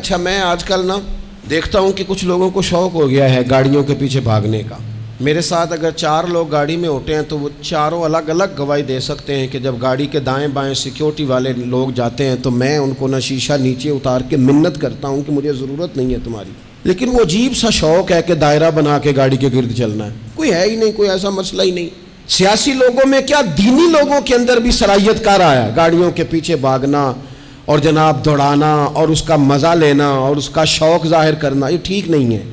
अच्छा मैं आजकल ना देखता हूँ कि कुछ लोगों को शौक़ हो गया है गाड़ियों के पीछे भागने का। मेरे साथ अगर चार लोग गाड़ी में होते हैं तो वो चारों अलग अलग गवाही दे सकते हैं कि जब गाड़ी के दाएँ बाएँ सिक्योरिटी वाले लोग जाते हैं तो मैं उनको ना शीशा नीचे उतार के मिन्नत करता हूँ कि मुझे ज़रूरत नहीं है तुम्हारी। लेकिन वो अजीब सा शौक़ है कि दायरा बना के गाड़ी के गिर्द चलना है। कोई है ही नहीं, कोई ऐसा मसला ही नहीं। सियासी लोगों में क्या दीनी लोगों के अंदर भी सलाहियत कर आया? गाड़ियों के पीछे भागना और जनाब दौड़ाना और उसका मज़ा लेना और उसका शौक़ ज़ाहिर करना, ये ठीक नहीं है।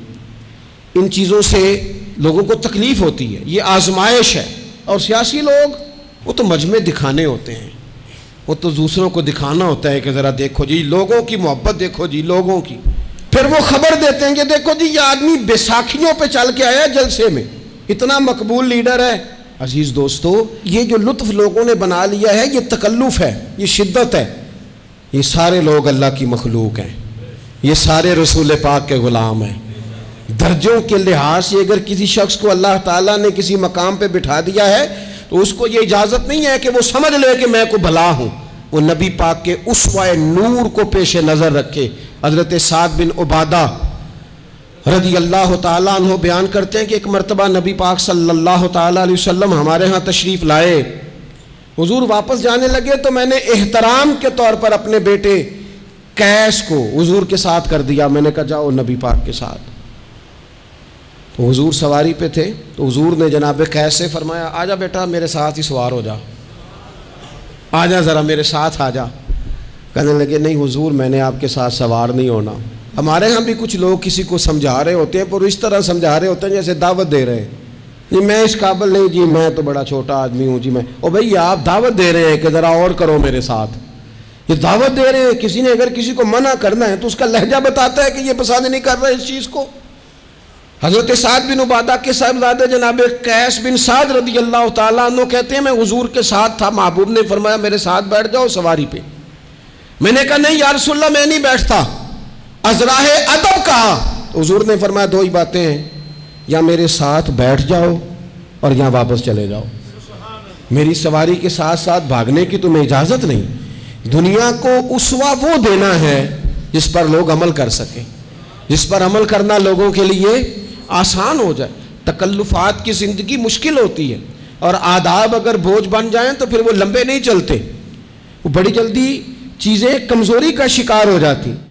इन चीज़ों से लोगों को तकलीफ़ होती है। ये आजमाइश है। और सियासी लोग, वो तो मजमे दिखाने होते हैं। वो तो दूसरों को दिखाना होता है कि ज़रा देखो जी, लोगों की मोहब्बत देखो जी, लोगों की। फिर वो खबर देते हैं कि देखो जी, ये आदमी बैसाखियों पे चल के आया जलसे में। इतना मकबूल लीडर है। अज़ीज़ दोस्तों, ये जो लुत्फ लोगों ने बना लिया है, ये तकल्लुफ़ है, ये शिद्दत है। ये सारे लोग अल्लाह की मखलूक हैं। ये सारे रसूल पाक के ग़ुलाम हैं। दर्जों के लिहाज से अगर किसी शख्स को अल्लाह ताला ने किसी मकाम पे बिठा दिया है तो उसको ये इजाज़त नहीं है कि वो समझ ले कि मैं को भला हूँ। वो नबी पाक के उस नूर को पेश नज़र रखे। हज़रत साद बिन उबादा रदी अल्लाह तु बयान करते हैं कि एक मरतबा नबी पाक सल्लल्लाहु अलैहि हमारे यहाँ तशरीफ़ लाए। हुजूर वापस जाने लगे तो मैंने एहतराम के तौर पर अपने बेटे कैश को हुजूर के साथ कर दिया। मैंने कहा, जाओ नबी पाक के साथ। तो हुजूर सवारी पे थे तो हुजूर ने जनाब कैश से फरमाया, आजा बेटा, मेरे साथ ही सवार हो जा। आजा ज़रा, मेरे साथ आ जा। कहने लगे, नहीं हुजूर, मैंने आपके साथ सवार नहीं होना। हमारे यहाँ भी कुछ लोग किसी को समझा रहे होते हैं, पर इस तरह समझा रहे होते हैं जैसे दावत दे रहे हैं। जी, मैं इस काबिल नहीं, जी, मैं तो बड़ा छोटा आदमी हूँ, जी, मैं। ओ भाई, आप दावत दे रहे हैं कि ज़रा और करो मेरे साथ। ये दावत दे रहे हैं, किसी ने अगर किसी को मना करना है तो उसका लहजा बताता है कि ये पसंद नहीं कर रहा इस चीज़ को। हज़रत साद बिन उबादा के साहबजादे जनाब कैस बिन साद रदी अल्लाह तु कहते हैं, मैं हजूर के साथ था, महबूब ने फरमाया, मेरे साथ बैठ जाओ सवारी पे। मैंने कहा, नहीं यार रसुल्ला मैं नहीं बैठता। अजराह अदब कहा? तो हजूर ने फरमाया, दो ही बातें हैं, या मेरे साथ बैठ जाओ और यहाँ वापस चले जाओ। मेरी सवारी के साथ साथ भागने की तुम्हें इजाज़त नहीं। दुनिया को उसवा वो देना है जिस पर लोग अमल कर सकें, जिस पर अमल करना लोगों के लिए आसान हो जाए। तकल्लुफ़ात की ज़िंदगी मुश्किल होती है और आदाब अगर बोझ बन जाएँ तो फिर वो लंबे नहीं चलते। वो बड़ी जल्दी चीज़ें कमज़ोरी का शिकार हो जाती।